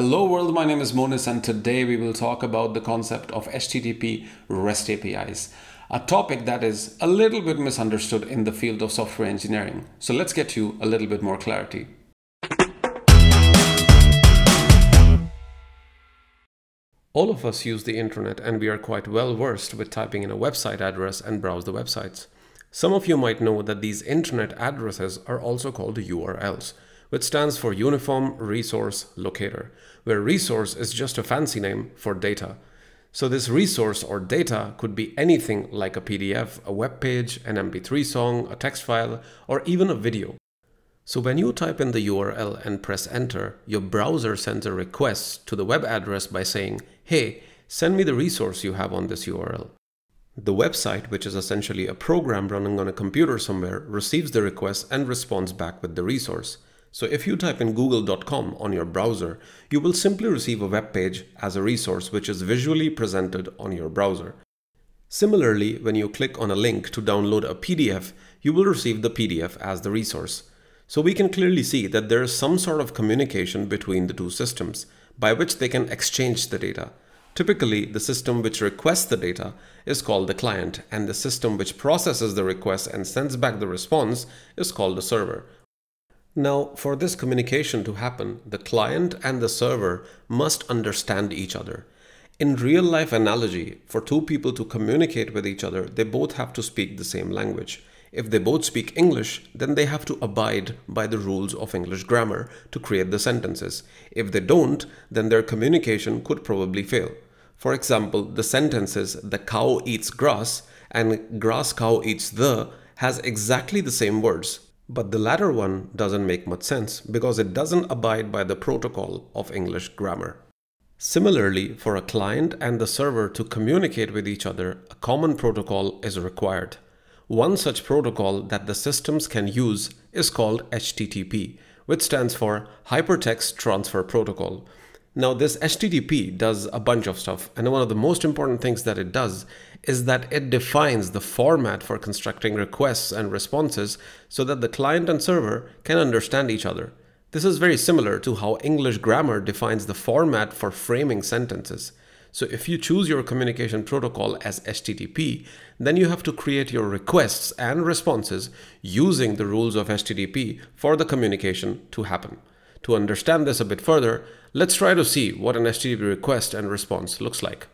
Hello world, my name is Monis and today we will talk about the concept of HTTP REST APIs, a topic that is a little bit misunderstood in the field of software engineering. So let's get you a little bit more clarity. All of us use the internet and we are quite well versed with typing in a website address and browse the websites. Some of you might know that these internet addresses are also called URLs which stands for Uniform Resource Locator, where resource is just a fancy name for data. So this resource or data could be anything like a PDF, a web page, an MP3 song, a text file, or even a video. So when you type in the URL and press enter, your browser sends a request to the web address by saying, hey, send me the resource you have on this URL. The website, which is essentially a program running on a computer somewhere, receives the request and responds back with the resource. So if you type in google.com on your browser, you will simply receive a web page as a resource which is visually presented on your browser. Similarly, when you click on a link to download a PDF, you will receive the PDF as the resource. So we can clearly see that there is some sort of communication between the two systems by which they can exchange the data. Typically, the system which requests the data is called the client and the system which processes the request and sends back the response is called the server. Now, for this communication to happen, the client and the server must understand each other. In real life analogy, for two people to communicate with each other, they both have to speak the same language. If they both speak English, then they have to abide by the rules of English grammar to create the sentences. If they don't, then their communication could probably fail. For example, the sentences the cow eats grass and grass cow eats the has exactly the same words, but the latter one doesn't make much sense because it doesn't abide by the protocol of English grammar. Similarly, for a client and the server to communicate with each other, a common protocol is required. One such protocol that the systems can use is called HTTP, which stands for Hypertext Transfer Protocol, now this HTTP does a bunch of stuff and one of the most important things that it does is that it defines the format for constructing requests and responses so that the client and server can understand each other. This is very similar to how English grammar defines the format for framing sentences. So if you choose your communication protocol as HTTP, then you have to create your requests and responses using the rules of HTTP for the communication to happen. To understand this a bit further, let's try to see what an HTTP request and response looks like.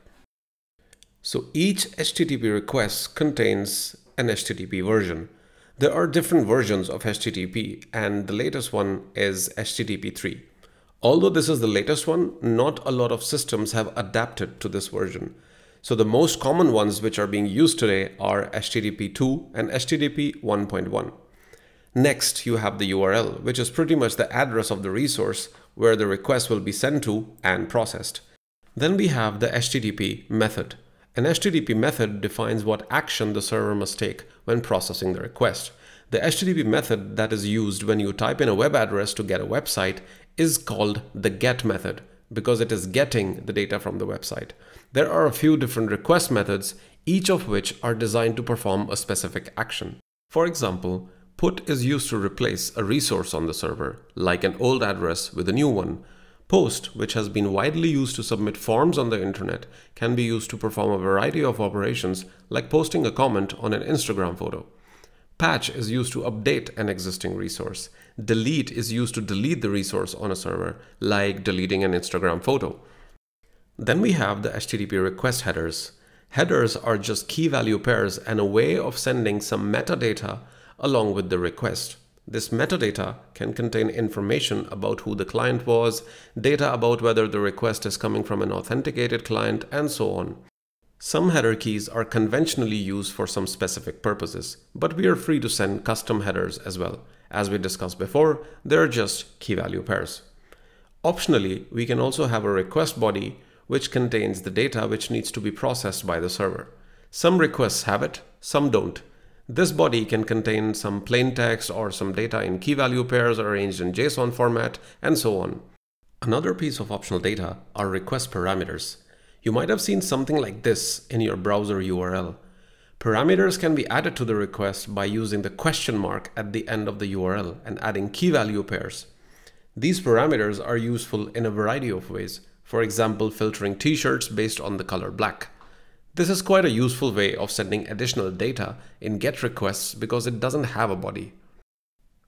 So each HTTP request contains an HTTP version. There are different versions of HTTP and the latest one is HTTP 3. Although this is the latest one, not a lot of systems have adapted to this version. So the most common ones which are being used today are HTTP 2 and HTTP 1.1. Next, you have the URL, which is pretty much the address of the resource where the request will be sent to and processed. Then we have the HTTP method. An HTTP method defines what action the server must take when processing the request. The HTTP method that is used when you type in a web address to get a website is called the GET method because it is getting the data from the website. There are a few different request methods, each of which are designed to perform a specific action. For example, Put is used to replace a resource on the server, like an old address with a new one. Post, which has been widely used to submit forms on the internet, can be used to perform a variety of operations like posting a comment on an Instagram photo. Patch is used to update an existing resource. Delete is used to delete the resource on a server, like deleting an Instagram photo. Then we have the HTTP request headers. Headers are just key value pairs and a way of sending some metadata along with the request. This metadata can contain information about who the client was, data about whether the request is coming from an authenticated client, and so on. Some header keys are conventionally used for some specific purposes, but we are free to send custom headers as well. As we discussed before, they are just key value pairs. Optionally, we can also have a request body which contains the data which needs to be processed by the server. Some requests have it, some don't. This body can contain some plain text or some data in key value pairs arranged in JSON format and so on. Another piece of optional data are request parameters. You might have seen something like this in your browser URL. Parameters can be added to the request by using the question mark at the end of the URL and adding key value pairs. These parameters are useful in a variety of ways. For example, filtering t-shirts based on the color black. This is quite a useful way of sending additional data in GET requests because it doesn't have a body.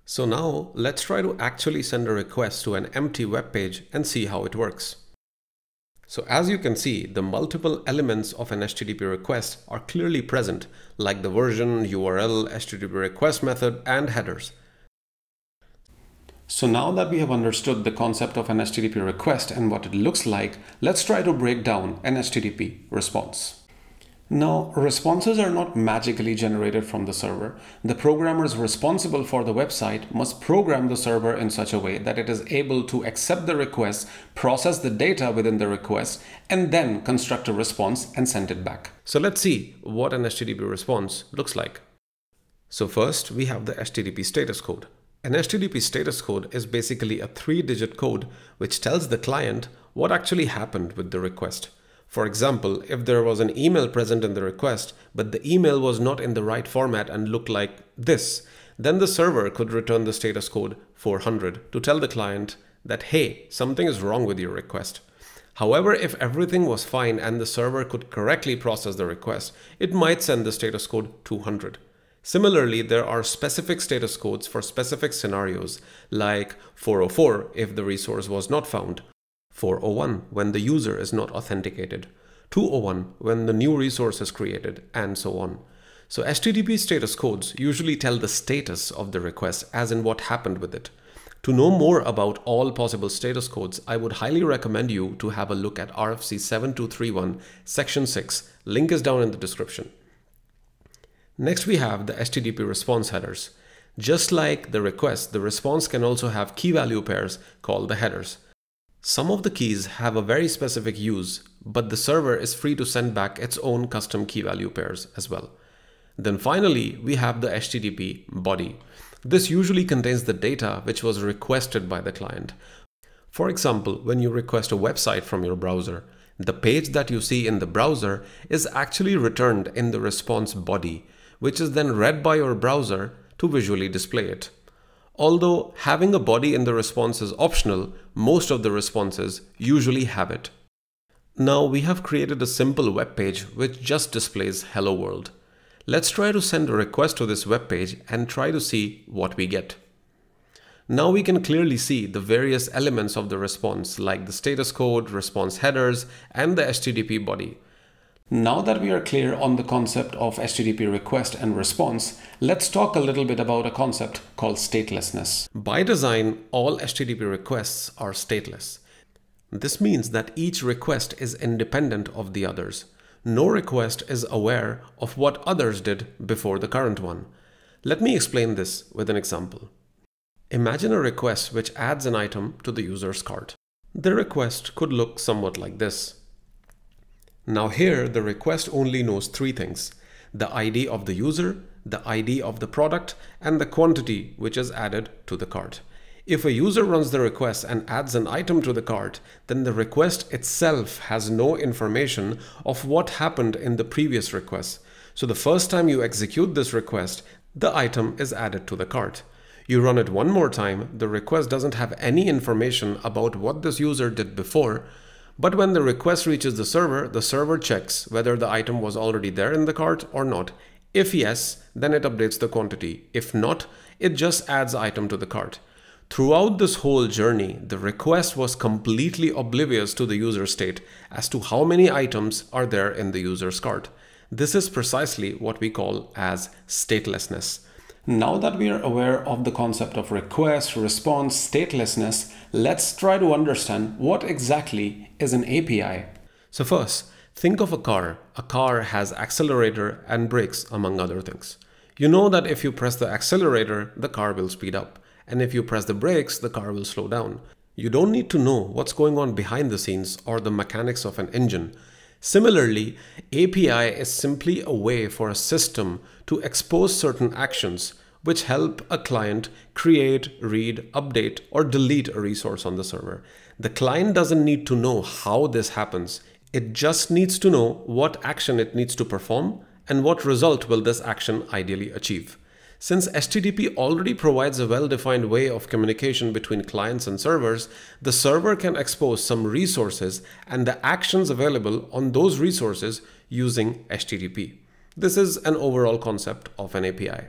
So now let's try to actually send a request to an empty web page and see how it works. So as you can see, the multiple elements of an HTTP request are clearly present, like the version, URL, HTTP request method, and headers. So now that we have understood the concept of an HTTP request and what it looks like, let's try to break down an HTTP response. Now, responses are not magically generated from the server. The programmers responsible for the website must program the server in such a way that it is able to accept the request, process the data within the request, and then construct a response and send it back. So let's see what an HTTP response looks like. So first, we have the HTTP status code. An HTTP status code is basically a three-digit code which tells the client what actually happened with the request. For example, if there was an email present in the request, but the email was not in the right format and looked like this, then the server could return the status code 400 to tell the client that, hey, something is wrong with your request. However, if everything was fine and the server could correctly process the request, it might send the status code 200. Similarly, there are specific status codes for specific scenarios, like 404 if the resource was not found, 401 when the user is not authenticated, 201 when the new resource is created, and so on. So HTTP status codes usually tell the status of the request as in what happened with it. To know more about all possible status codes, I would highly recommend you to have a look at RFC 7231 section 6. Link is down in the description. Next we have the HTTP response headers. Just like the request, the response can also have key value pairs called the headers. Some of the keys have a very specific use, but the server is free to send back its own custom key value pairs as well. Then finally, we have the HTTP body. This usually contains the data which was requested by the client. For example, when you request a website from your browser, the page that you see in the browser is actually returned in the response body, which is then read by your browser to visually display it. Although having a body in the response is optional, most of the responses usually have it. Now we have created a simple web page which just displays hello world. Let's try to send a request to this web page and try to see what we get. Now we can clearly see the various elements of the response like the status code, response headers, and the HTTP body. Now that we are clear on the concept of HTTP request and response, let's talk a little bit about a concept called statelessness. By design, all HTTP requests are stateless. This means that each request is independent of the others. No request is aware of what others did before the current one. Let me explain this with an example. Imagine a request which adds an item to the user's cart. The request could look somewhat like this. Now here, the request only knows three things. The ID of the user, the ID of the product, and the quantity which is added to the cart. If a user runs the request and adds an item to the cart, then the request itself has no information of what happened in the previous request. So the first time you execute this request, the item is added to the cart. You run it one more time, the request doesn't have any information about what this user did before, but when the request reaches the server, the server checks whether the item was already there in the cart or not. If yes, then it updates the quantity. If not, it just adds item to the cart. Throughout this whole journey, the request was completely oblivious to the user state as to how many items are there in the user's cart. This is precisely what we call as statelessness. Now that we are aware of the concept of request, response, statelessness, let's try to understand what exactly is an API. So first, think of a car. A car has accelerator and brakes among other things. You know that if you press the accelerator, the car will speed up. And if you press the brakes, the car will slow down. You don't need to know what's going on behind the scenes or the mechanics of an engine. Similarly, API is simply a way for a system to expose certain actions which help a client create, read, update, or delete a resource on the server. The client doesn't need to know how this happens. It just needs to know what action it needs to perform and what result will this action ideally achieve. Since HTTP already provides a well-defined way of communication between clients and servers, the server can expose some resources and the actions available on those resources using HTTP. This is an overall concept of an API.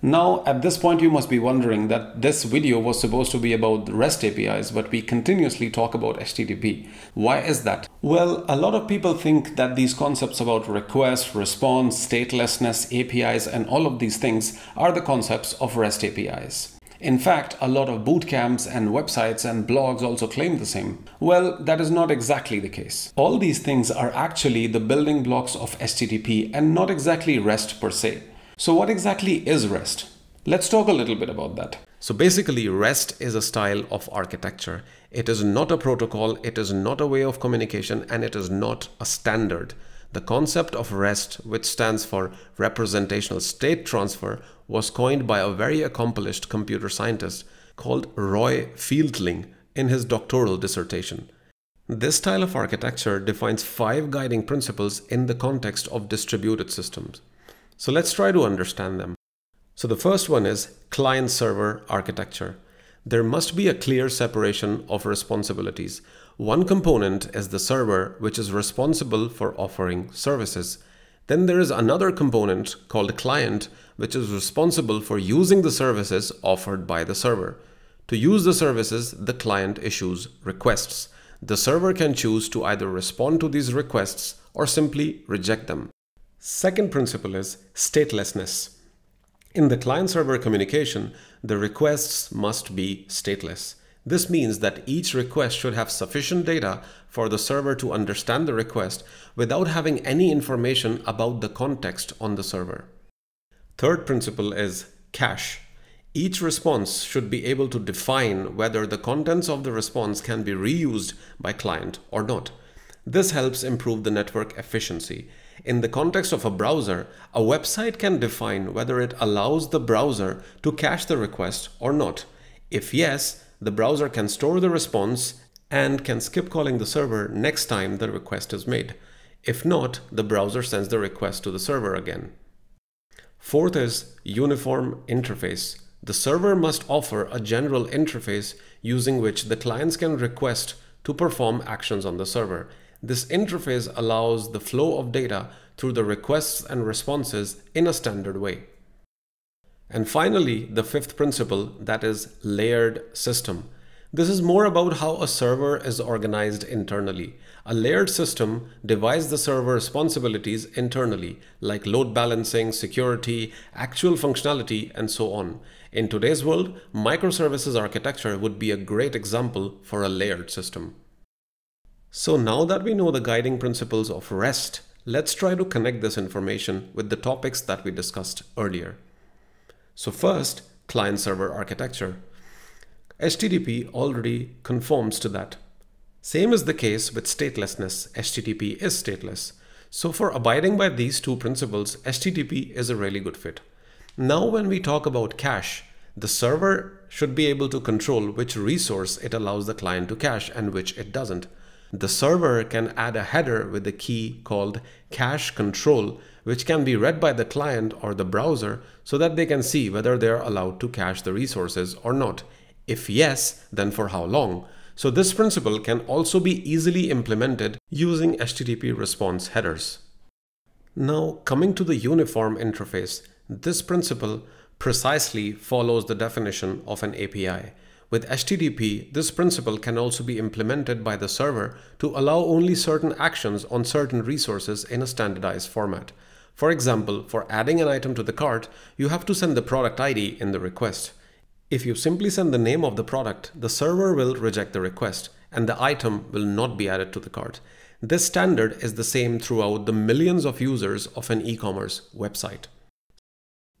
Now, at this point, you must be wondering that this video was supposed to be about REST APIs, but we continuously talk about HTTP. Why is that? Well, a lot of people think that these concepts about request, response, statelessness, APIs, and all of these things are the concepts of REST APIs. In fact, a lot of bootcamps and websites and blogs also claim the same. Well, that is not exactly the case. All these things are actually the building blocks of HTTP and not exactly REST per se. So what exactly is REST? Let's talk a little bit about that. So basically REST is a style of architecture. It is not a protocol, it is not a way of communication, and it is not a standard. The concept of REST, which stands for Representational State Transfer, was coined by a very accomplished computer scientist called Roy Fielding in his doctoral dissertation. This style of architecture defines five guiding principles in the context of distributed systems. So let's try to understand them. So the first one is client server architecture. There must be a clear separation of responsibilities. One component is the server, which is responsible for offering services. Then there is another component called client, which is responsible for using the services offered by the server. To use the services, the client issues requests. The server can choose to either respond to these requests or simply reject them. Second principle is statelessness. In the client-server communication, the requests must be stateless. This means that each request should have sufficient data for the server to understand the request without having any information about the context on the server. Third principle is cache. Each response should be able to define whether the contents of the response can be reused by client or not. This helps improve the network efficiency in the context of a browser, a website can define whether it allows the browser to cache the request or not. If yes, the browser can store the response and can skip calling the server next time the request is made. If not, the browser sends the request to the server again. Fourth is uniform interface. The server must offer a general interface using which the clients can request to perform actions on the server. This interface allows the flow of data through the requests and responses in a standard way. And finally, the fifth principle that is layered system. This is more about how a server is organized internally. A layered system divides the server responsibilities internally, like load balancing, security, actual functionality, and so on. In today's world, microservices architecture would be a great example for a layered system. So now that we know the guiding principles of REST, let's try to connect this information with the topics that we discussed earlier. So first, client-server architecture. HTTP already conforms to that. Same is the case with statelessness. HTTP is stateless. So for abiding by these two principles, HTTP is a really good fit. Now when we talk about cache, the server should be able to control which resource it allows the client to cache and which it doesn't. The server can add a header with a key called cache control, which can be read by the client or the browser so that they can see whether they are allowed to cache the resources or not. If yes, then for how long? So this principle can also be easily implemented using HTTP response headers. Now coming to the uniform interface, this principle precisely follows the definition of an API. With HTTP, this principle can also be implemented by the server to allow only certain actions on certain resources in a standardized format. For example, for adding an item to the cart, you have to send the product ID in the request. If you simply send the name of the product, the server will reject the request and the item will not be added to the cart. This standard is the same throughout the millions of users of an e-commerce website.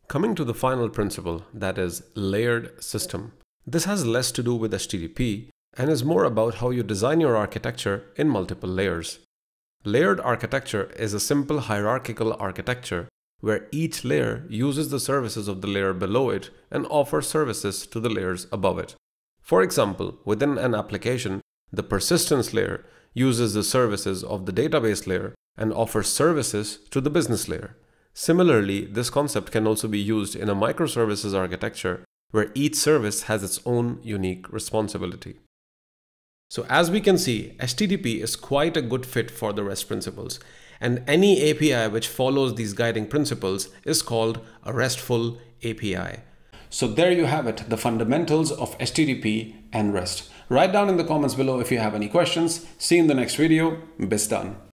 Coming to the final principle, that is layered system. This has less to do with HTTP and is more about how you design your architecture in multiple layers. Layered architecture is a simple hierarchical architecture where each layer uses the services of the layer below it and offers services to the layers above it. For example, within an application, the persistence layer uses the services of the database layer and offers services to the business layer. Similarly, this concept can also be used in a microservices architecture where each service has its own unique responsibility. So as we can see, HTTP is quite a good fit for the REST principles, and any API which follows these guiding principles is called a RESTful API. So there you have it, the fundamentals of HTTP and REST. Write down in the comments below if you have any questions. See you in the next video. Bis done.